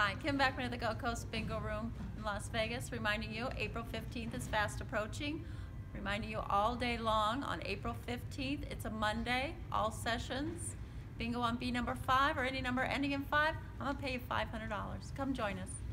Hi, Kim Beckman at the Gold Coast Bingo Room in Las Vegas, reminding you April 15th is fast approaching. Reminding you all day long on April 15th, it's a Monday, all sessions. Bingo on B number five or any number ending in five, I'm gonna pay you $500. Come join us.